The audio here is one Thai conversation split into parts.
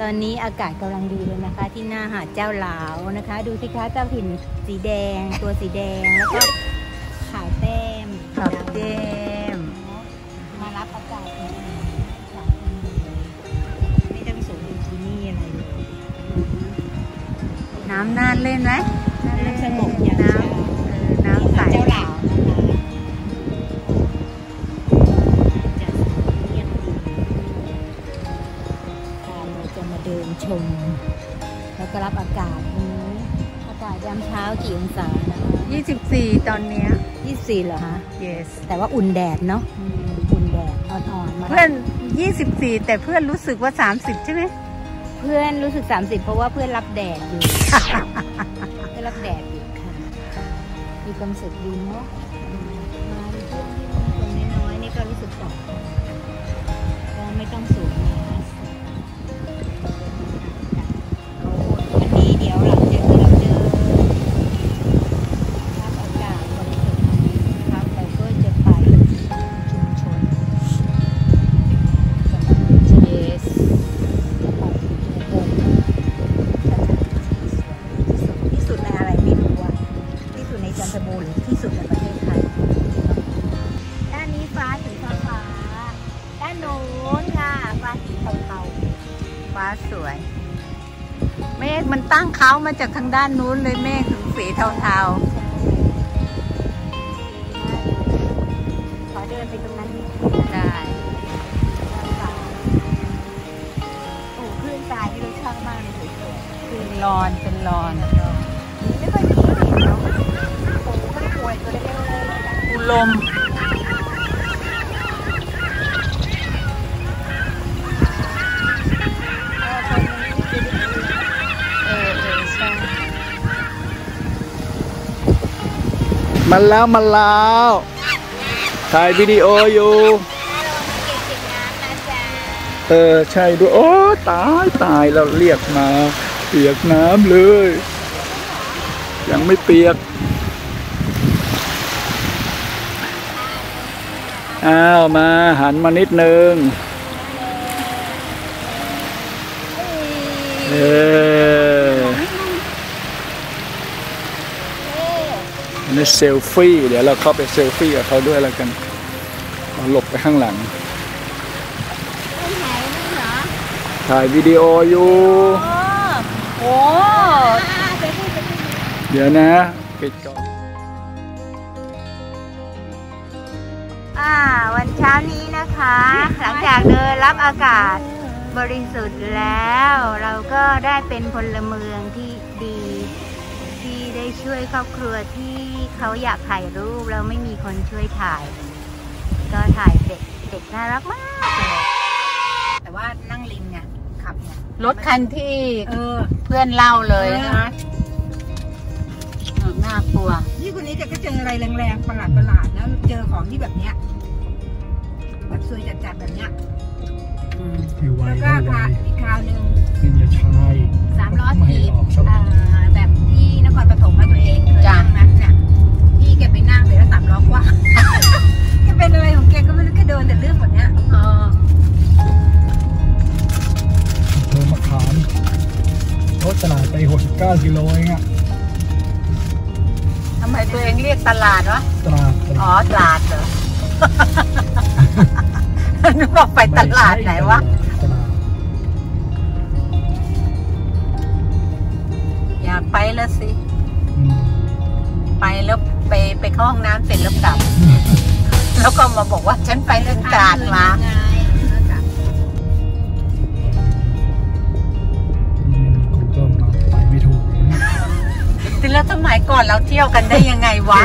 ตอนนี้อากาศกำลังดีเลยนะคะ ที่หน้าหาดเจ้าหลาวนะคะ ดูสิคะเจ้าถิ่นสีแดง ตัวสีแดงแล้วก็ขาวแต้มขาวแต้มมารับอากาศดีๆจากที่นี่ไม่ต้องสวมบิกินี่อะไรเลยน้ำน่าเล่นไหมน้ำสงบยามน้เช้าำเออน้ำใสเจ้าหลาว มาเดินชมแล้วก็รับอากาศวันนี้อากาศยามเช้ากี่องศานะคะ24 ตอนเนี้ย 24เหรอคะ yes แต่ว่าอุ่นแดดเนาะอืมอุ่นแดดอ่อนๆมาเพื่อน 24 แต่เพื่อนรู้สึกว่า 30 ใช่ไหมเพื่อนรู้สึก 30 เพราะว่าเพื่อนรับแดดอยู่ เพื่อนรับแดดอยู่ค่ะ มีความสุขดีเนาะอืมมาในช่วงที่มีคนน้อยๆนี่ก็รู้สึกปลอดภัยก็ไม่ต้องสูง ที่สุดในประเทศไทย ด้านนี้ฟ้าสีฟ้าฟ้า ด้านโน้นค่ะฟ้าสีเทาเฟ้าสวย เมฆมันตั้งเขามาจากทางด้านนู้นเลยเมฆถึงสีเทาเทา ลม มันแล้วมันแล้วถ่ายวิดีโออยู่ เออ ใช่ด้วย โอ้ ตายตายเราเรียกมา เปียกน้ำเลย ยังไม่เปียก อ้าวมาหันมานิดนึงเอออันนี้เซลฟี่ เดี๋ยวเราเข้าไปเซลฟี่กับเขาด้วยแล้วกันเราหลบไปข้างหลัง ถ่ายวิดีโออยู่โอ้เดี๋ยวนะ ปิดก่อน วันเช้านี้นะคะ หลังจากเดินรับอากาศบริสุทธิ์แล้ว เราก็ได้เป็นพลเมืองที่ดี ที่ได้ช่วยครอบครัวที่เขาอยากถ่ายรูปแล้วไม่มีคนช่วยถ่าย ก็ถ่ายเด็กเด็กน่ารักมากเลยแต่ว่านั่งริมไงขับไงรถคันที่เออเพื่อนเล่าเลยเออนะเออน่ากลัว นี่คนนี้แกก็เจออะไรแรงๆประหลาดประหลาดๆแล้วเจอของที่แบบเนี้ย แบบซวยจัดๆแบบเนี้ยอืมไม่ไหวแล้วก็ไม่ไหวคราวอีกคราวหนึ่งเป็นอย่าชายสามล้อไม่ให้ถีบออกสักอ่าแบบที่นครปฐมมาตัวเองเคยนั่งนั้นน่ะที่แกไปนั่งเสร็จแล้วสามล้อกว้างแกเป็นอะไรของแกก็ไม่รู้แกโดนแต่เรื่องแบบเนี้ยเออเธอมาขามรถตลาดไป 69กิโลเองอะทำไมตัวเองเรียกตลาดวะตลาดตอ๋อลาดตลาดเหรอ นึกว่าไปตลาดไหนวะตลาดอยากไปแล้วสิอืมไปแล้วไปไปเข้าห้องน้ำเสร็จแล้วกลับ แล้วก็มาบอกว่าฉันไปเรื่องการมาไงนี่กูเกิลมาไปไม่ถูกเลยนะแล้วสมัยก่อนเราเที่ยวกันได้ยังไงวะ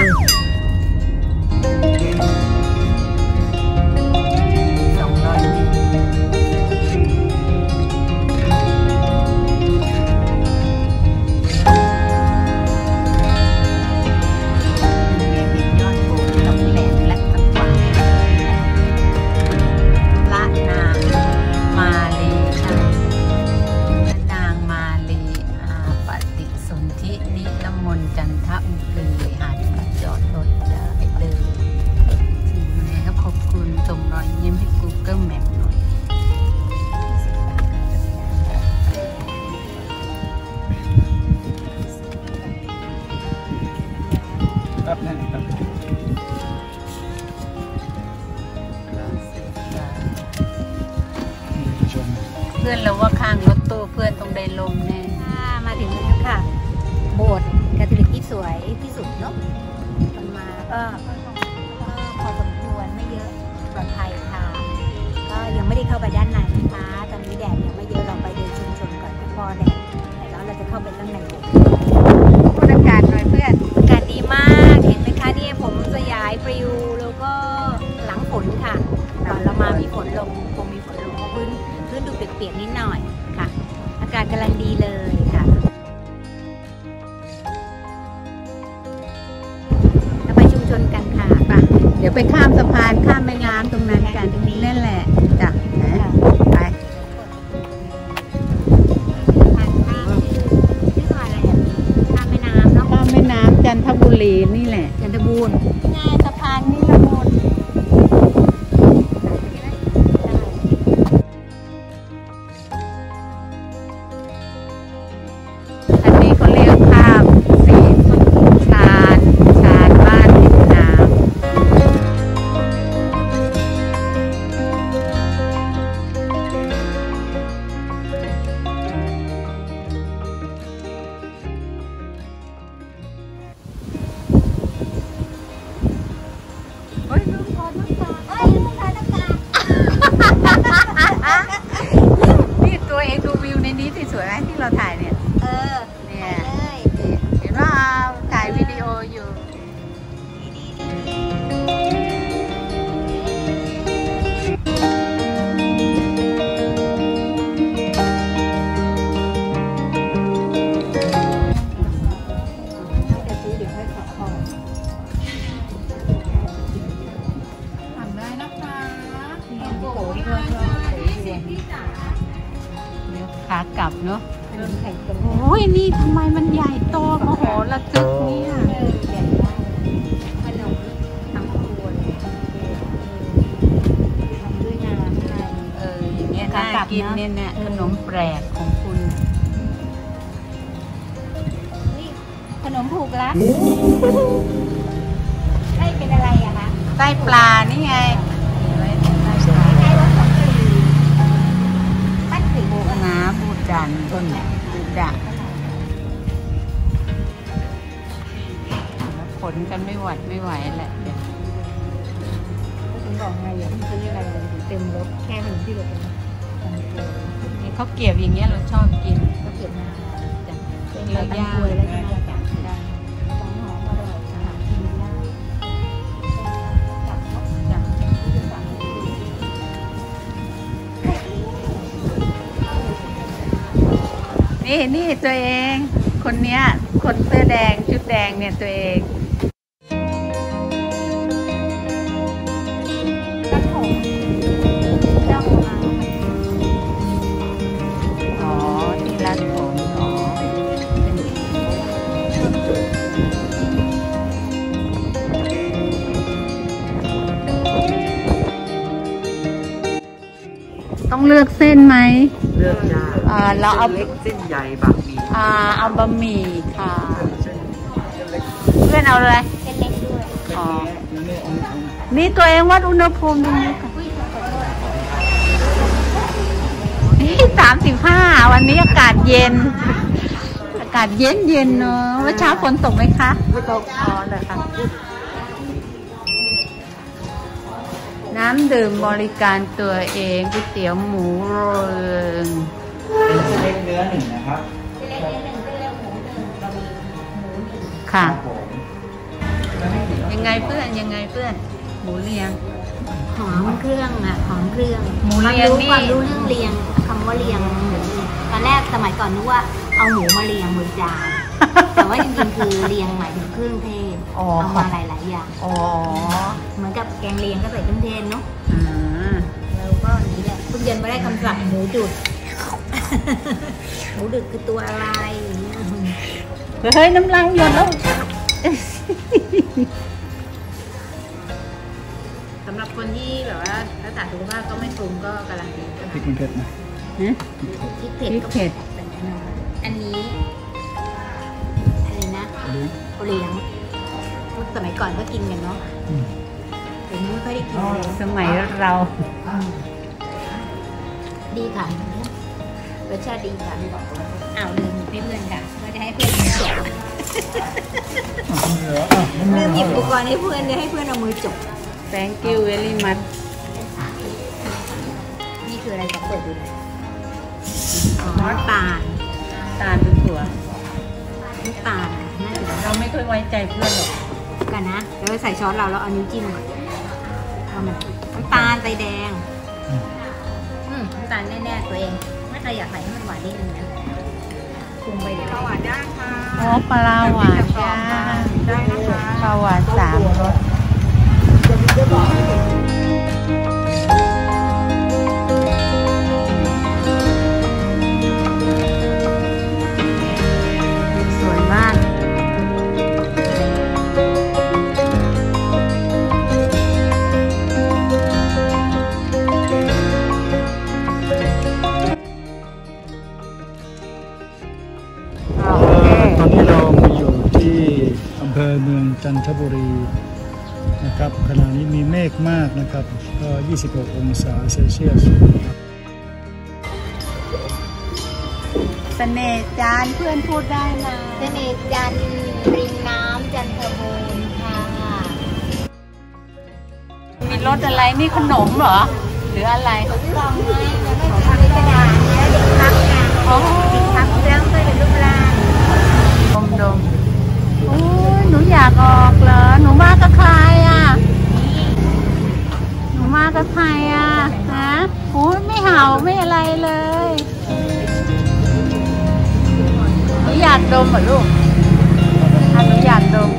รีอาจจอดรถได้เลยถึงแรับขอบคุณส่งรอยยิ้มให้ Google Map ไปข้ามสะพาน นกันไม่หวัดไม่ไหวแหละถึงบอกไงอย่าเพิ่งซื้ออะไรเลยเต็มรถแค่ขนมที่ราเป็นนี่เขาเก็บอย่างเงี้ยเราชอบกินก็เก็บมาจากเป็นเราระตั้งยะกล้วยแล้วใช่ไหมจากได้ของหอมอร่อยอาหารกินได้จับนกจ้ะที่สั่งนี่นี่ตัวเอง คนเนี้ย คนเสื้อแดงชุดแดงเนี่ยตัวเอง องเลือกเส้นไหมเลือกยาอ่าเราเอาเล็กเส้นใหญ่บางมีอ่าเอาบะหมี่ค่ะเส้นเล็กเพื่อนเอาอะไรเส้นเล็กด้วยอ๋อนี่อันนี้อันนี้นี่ตัวเองวัดอุณหภูมิตรงนี้ค่ะอุ้ยขอโทษนี่สามสิบห้าวันนี้อากาศเย็น อากาศเย็นเย็นๆเนอะเมื่อเช้าฝนตกไหมคะไม่ต้องอ๋อเลยค่ะ น้ำดื่มบริการตัวเองก๋วยเตี๋ยวหมูเริงเป็นเส้นเล็กเนื้อหนึ่งนะครับเส้นเล็กเส้นหนึ่งเส้นเล็กหมูหนึ่งบะหมี่หมูหนึ่งค่ะผมยังไงเพื่อนยังไงเพื่อน หมูเรียงหอมเครื่องอะหอมเครื่องหมูความเรียงรู้นี่ความรู้เรื่องเรียงคำว่าเรียงหมูตอนแรกสมัยก่อนนึกว่าเอาหมูมาเรียงบนจาน แต่ว่าจริงๆคือเรียงหมายถึงเครื่องเทศอ๋อ เอามาหลายๆอย่าง อ๋อเหมือนกับแกงเลียงก็ใส่เครื่องเทศเนาะอ่าแล้วก็นี่แหละคุณเย็นมาได้คำสั่งหมูดุด หมูดุดคือตัวอะไรอย่างเงี้ยเฮ้ยน้ำลายหยดแล้วสำหรับคนที่แบบว่ารักษาสุขภาพก็ไม่ปรุงก็กำลังดีพริกมันเผ็ดนะฮะพริกพเผ็ดริกก็เผ็ด เป็นน้อยอันนี้อะไรนะ อันนี้โอเลี้ยงสมัยก่อนก็กินกันเนาะอืมเดี๋ยวนี้ไม่ค่อยได้กินเลยสมัยเรา ดีค่ะรสชาติดีค่ะอ้าวลืมให้เพื่อนค่ะว่าจะให้เพื่อนมือจบเหลืออะลืมหยิบอุปกรณ์ให้เพื่อนจะให้เพื่อนเอามือจบ thank you very much นี่คืออะไรจะเปิดดูหน่อยอ๋อน้ำตาลตาลเป็นถั่ว ไม่ค่อยไว้ใจเพื่อนหรอกกันนะแล้วใส่ช้อนเราแล้วเอานิ้วจิ้มเอามันน้ำตาลใบแดงอืมน้ำตาลแน่ๆตัวเอง ไม่ใครอยากใส่ให้มันหวานนิดนึงนะปรุงไปเดี๋ยวหวานได้ค่ะอ๋อปลาหวานจ้าได้นะคะปลาหวานสามรสส จันทบุรีนะครับขณะนี้มีเมฆมากนะครับก็ 26 องศาเซลเซียสเสน่ห์จานเพื่อนพูดได้นะเสน่ห์จันทร์ริมน้ำจันทบูรณ์ค่ะ มีรสอะไรนี่ขนมเหรอ หรืออะไรกล่องไงแล้วก็ทำเป็นกระดาษแล้วเด็กพับไงอ๋อเด็กพับแล้วก็เป็นรูปร่างดมดม โอ้ยหนูอยากออกเหรอ หนูมากับใครอะ หนูมากับใครอะ ฮะโอ้ยไม่เห่าไม่อะไรเลย หนูอยากดมเหรอลูกอะหนูอยากดม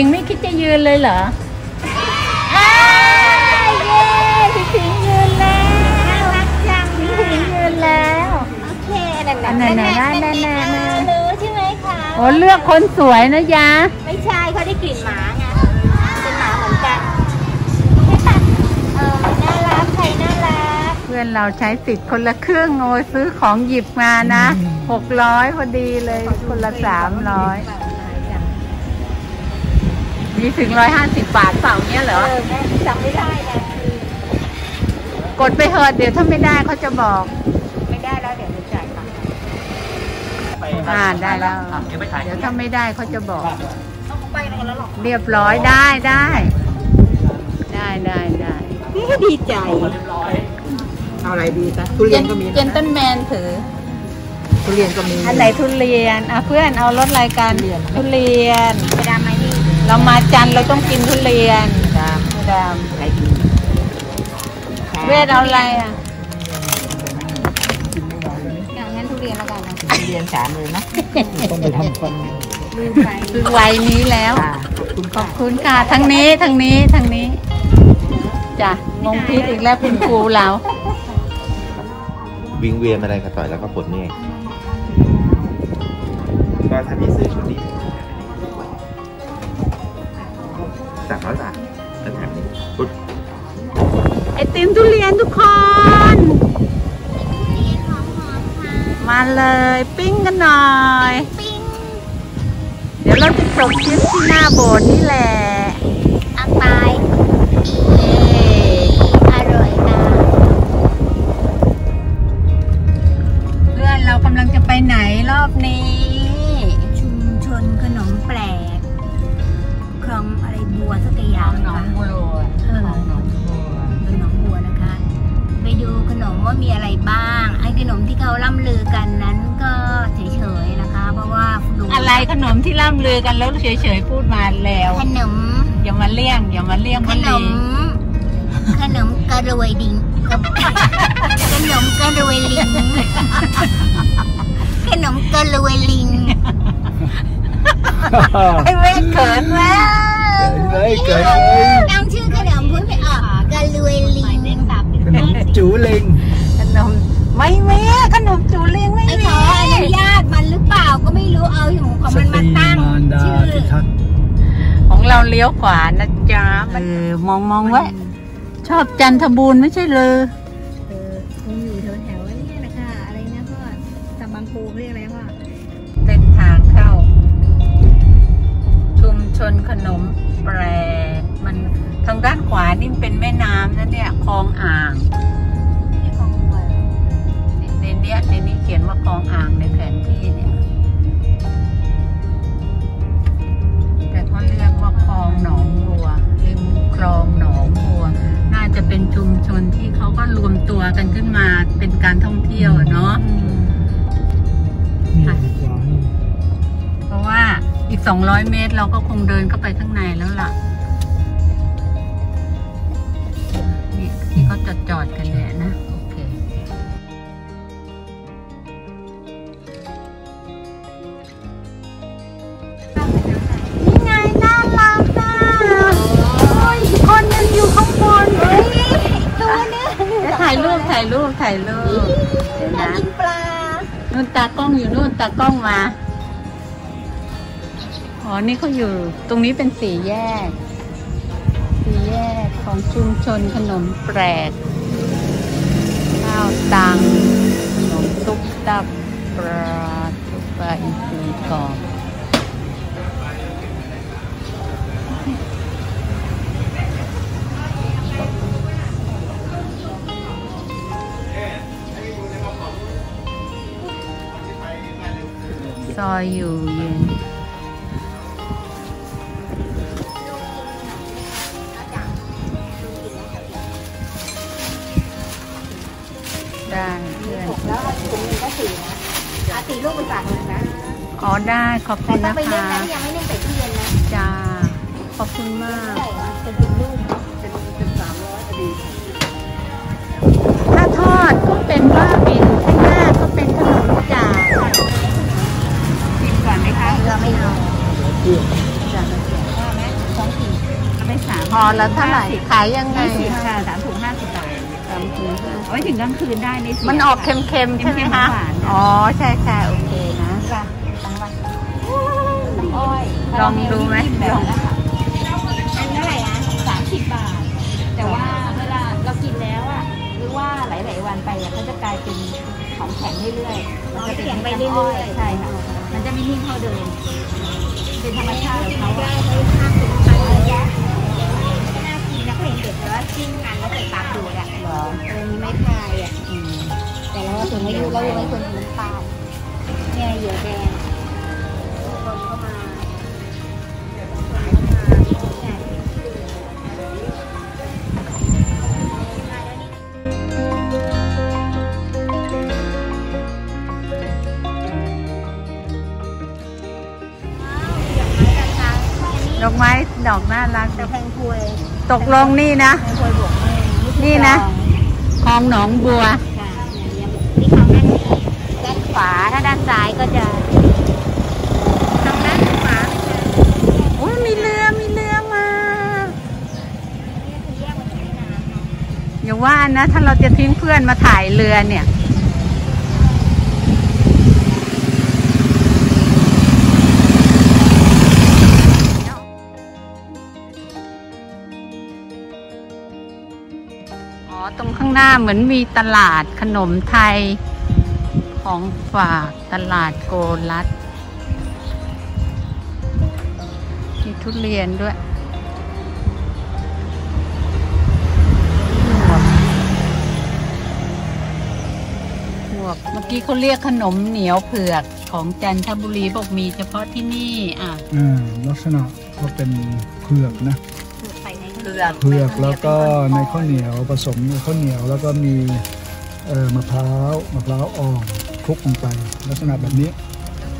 พิงพิงไม่คิดจะยืนเลยเหรออ้าวเย้พิงพิงยืนแล้วน่ารักจังพิงพิงยืนแล้ว โอเคนั่นอันไหนไหนได้แน่แน่แน่รู้ใช่ไหมคะโอ้เลือกคนสวยนะยะ ไม่ใช่เขาได้กลิ่นหมาไง เป็นหมาเหมือนกันเออน่ารักใครน่ารัก เพื่อนเราใช้สิทธิ์คนละครึ่งโอ้ยซื้อของหยิบมานะหกร้อยพอดีเลยคนละสามร้อย มีถึงร้อยห้าสิบบาทเปล่าเนี่ยเหรเอออแม่จำไม่ได้นะกดไปเถอะเดี๋ยวถ้าไม่ได้เขาจะบอก ไม่ได้แล้วเดี๋ยวจะจ่ายตังค์อ่าได้แล้วเดี๋ยวไปถ่ายเดี๋ยวถ้าไม่ได้เขาจะบอก ต้องไปกันแล้วหรอเรียบร้อยได้ได้ ได้ได้ได้ดีใจเอาอะไรดีจ๊ะทุเรียนก็มีเจนต้นแมนถือ ทุเรียนก็มีอันไหนทุเรียนอะเพื่อนเอารสอะไรกันทุเรียนไปดามไหมนี่ เรามาจันทร์เราต้องกินทุเรียนจ้าไม่ดามใครกินเวทเอาอะไรอะอย่างงั้นทุเรียนแล้วกันนะทุเรียนสามเลยนะต้องไปทำฟันลืมไปคือวัยนี้แล้วค่ะขอบคุณขอบคุณค่ะทางนี้ทางนี้ทางนี้จ้ะงงพิษอีกแล้วคุณครูเรา วิงเวียนอะไรกับต่อยแล้วก็ปวดเมื่อยก็ถ้าพี่ซื้อชุดนี้ สามร้อยบาทแล้วแถมนี้ปุ๊บไอติมทุเรียนทุกคน มาเลยปิ้งกันหน่อยปิ้งเดี๋ยวเราจะจบคลิปที่หน้าโบสถ์นี่แหละอังไปเย้ มที่ล่ำลือกันแล้วเฉยๆพูดมาแล้ว ขนม อย่ามาเลี่ยง อย่ามาเลี่ยงขมันนลีมขนมกระรวยดิงกับขนมกระรวยลิง ขนมกระรวยลิงไอเวทเขินแล้เลยเกิดเลยตั้งชื่อขนมพูดไม่ออกกระรวยลิงขนมจูเล็งขนมไม่มีขนมจูเลียงไม่ไอ้มีขออนุญา ก็ไม่รู้เอาอยู่ของมันมาตั้งชื่อของเราเลี้ยวขวานะจ๊ะเออมองมองไว้ชอบจันทบูรณ์ไม่ใช่เลยเออคงอยู่แถวแถวนี่นะคะอะไรนะพ่อตะบางปูเรียกอะไรว่าเส้นทางเข้า ชุมชนขนมแปรมันทางด้านขวานี่เป็นแม่น้ำนะเนี่ยคลองอ่างในเนี้ยในนี้เขียนว่าคลองอ่างในแผนที่เนี่ย องหนองบัวริมคลองหนองบัว น่าจะเป็นชุมชนที่เขาก็รวมตัวกันขึ้นมาเป็นการท่องเที่ยวอะเนาะนี่ขวานี่เพราะว่าอีก 200 เมตรเราก็คงเดินเข้าไปข้างในแล้วล่ะ นี่ที่เขาจอดจอดๆกันเนี่ยายรูปถ่ายรูปถ่ายรูปเดี๋ยวน่านะกินปลา นู่นตากล้องอยู่นู่นตากล้องมา อ๋อ นี่เขาอยู่ ตรงนี้เป็นสี่แยก สี่แยกของชุมชนขนมแปลก ข้าวตังขนมตุ๊กตับปลาทุกปลาอินทรีกรอบ อยอยู่เย็นได้เพื่อนแล้วเอาถุงหนึงก็สี่นะอาตีลูกไปฝากหนึ่งนะ อ๋อได้ขอบคุแต่ณต้องนะไปนึ่งคะนะที่ยังไม่นึ่งใส่ตู้เย็นนะ จ้า ขอบคุณมากใช่นะเป็นถุงลูก จ่าว่าไหมสองขีดเอาไปสามพอแล้วเท่าไหร่ขายยังไง ห้าสิบค่ะสามถุงห้าสิบบาทสามถุงห้าเอาไว้ถึงกลางคืนได้นี่มันออกเค็มๆใช่ไหมคะหวานอ๋อ ใช่ใช่โอเคนะจ้ะตังวันน้ำอ้อยลองดูไหมแบบนั้นนะคะเป็นเท่าไหร่นะสามสิบบาท แต่ว่าเวลาเรากินแล้วอะหรือว่าหลาย ๆ วันไปอะเขาจะกลายเป็นของแข็งเรื่อยๆมันจะเป็นไปเรื่อยๆใช่ค่ะ มันจะไม่นิ่งเท่าเดิม เป็นธรรมชาติของเขาอะน่ากินนะเขาเห็นเด็กแต่ว่าจิ้มกันแล้วใส่ปากดูดอะเหรอเออมีไม้พายอะอืมแต่เราถึงอายุเรายังไม่ควรกินน้ำตาลเนี่ยเหยื่อแดง ตกลงนี่นะแพงพวยบวกไม่นี่นะคลองหนองบัวค่ะเนี่ยนี่ของด้านนี้ด้านขวาถ้าด้านซ้ายก็จะทางด้านขวาโอ้ยมีเรือมีเรือมาเนี่ยคือแยกมาที่น้ำเนาะอย่าว่านะ ถ้าเราจะทิ้งเพื่อนมาถ่ายเรือเนี่ยางหน้าเหมือนมีตลาดขนมไทยของฝากตลาดโกลัดมีทุเรียนด้วยหมวกเมื่อกี้เขาเรียกขนมเหนียวเผือกของจันทบุรีบอกมีเฉพาะที่นี่อะ อ่าลักษณะก็เป็นเผือกนะ คือไปในเผือกเผือกแล้วก็ในข้าวเหนียวผสมกับข้าวเหนียวแล้วก็มีเอ่อมะพร้าวมะพร้าวอ่อนคลุกลงไปลักษณะแบบนี้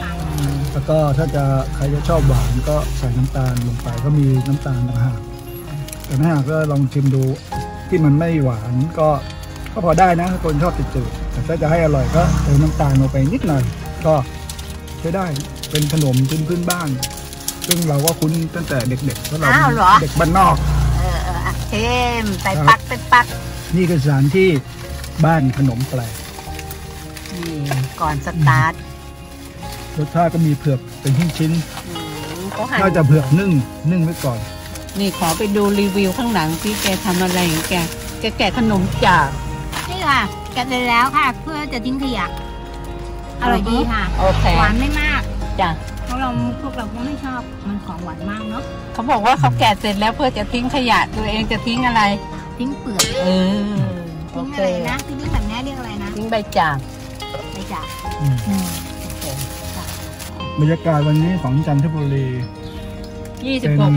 อืมแล้วก็ถ้าจะใครจะชอบหวานก็ใส่น้ำตาลลงไป ก็มีน้ำตาลต่างหากแต่ถ้าหากก็ลองชิมดูที่มันไม่หวานก็ก็พอได้นะถ้าคนชอบจืดๆแต่ถ้าจะให้อร่อยก็เติมน้ำตาลลงไปนิดหน่อย ก็ใช้ได้เป็นขนมพื้นพื้นบ้าน ซึ่งเราก็คุ้นตั้งแต่เด็กๆเพราะเราอ้าวเหรอเด็กบ้านนอก เออเอออะเทมใส่ปักเป็นปัก นี่คือสถานที่บ้านขนมแปลกนี่ก่อนสตาร์ทรสชาติก็มีเผือกเป็นชิ้นอืมเขาหั่นน่าจะเผือกนึ่งนึ่งไว้ก่อน นี่ขอไปดูรีวิวข้างหลังที่แกทำอะไรของแกแกแกะขนมจากนี่ค่ะแกะเสร็จแล้วค่ะ เพื่อจะทิ้งขยะอร่อยดีค่ะโอเคหวานไม่มากจ้ะเพ ราะเราพวกเราก็ไม่ชอบมันของหวานมากเนาะเขาบอกว่าเขาแกะเสร็จแล้วเพื่อจะทิ้งขยะตัวเองจะทิ้งอะไร ทิ้งเปลือกเออโอทิ้งเคอะไรนะทิ้งแบบนี้เรียกอะไรนะทิ้งใบจากไปจากอืมอืมบรรยากาศวันนี้ของจันทบุรียี่สิบเป็นหก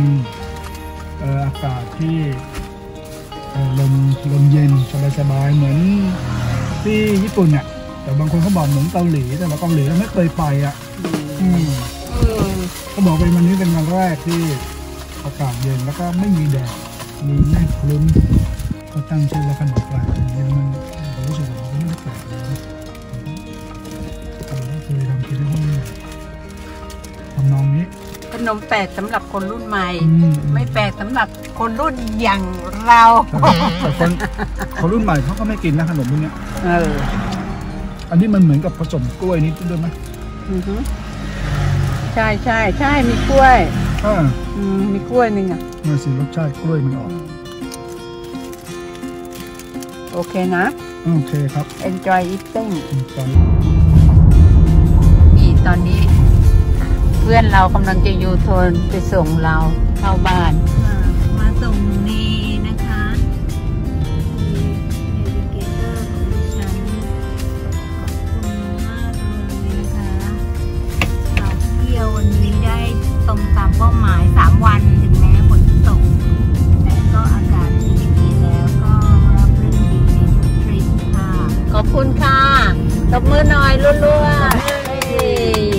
เอ่ออากาศที่เอ่อลมลมเย็นสบายๆเหมือนที่ญี่ปุ่นเนี่ยแต่บางคนเขาบอกเหมือนเกาหลีแต่เราเกาหลีเราไม่เคยไปอะ อืม เออเขาบอกเป็นวันนี้เป็นวันแรกที่อากาศเย็นแล้วก็ไม่มีแดด มีเมฆครึ้มก็ตั้งชื่อว่าขนมปลาเย็นมันผมรู้สึกว่ามันไม่ได้แปลกเลยนะผมก็เคยทำกินที่ห้องทำนองนี้ขนมแปลกสำหรับคนรุ่นใหม่อืมไม่แปลกสำหรับคนรุ่นอย่างเราแต่คนคนรุ่นใหม่เขาก็ไม่กินนะขนมพวกเนี้ยเอออันนี้มันเหมือนกับผสมกล้วยนิดด้วยไหมอือฮึ ใช่ใช่ใช่มีกล้วยอ่าอืมมีกล้วยหนึ่งอะมันสิรสชาติกล้วยมันออกโอเคนะ โอเคครับ enjoy eating ตอนนี่ตอนนี้ เพื่อนเรากำลังจะยูโทนไปส่งเราเข้าบ้าน มาส่งเน รงตามเป้าหมาย 3 วันถึงแม้ฝนจะตก แต่ก็อากาศดีแล้วก็รับรื่นดีในทริปค่ะ ขอบคุณค่ะตบมือหน่อยรัวๆ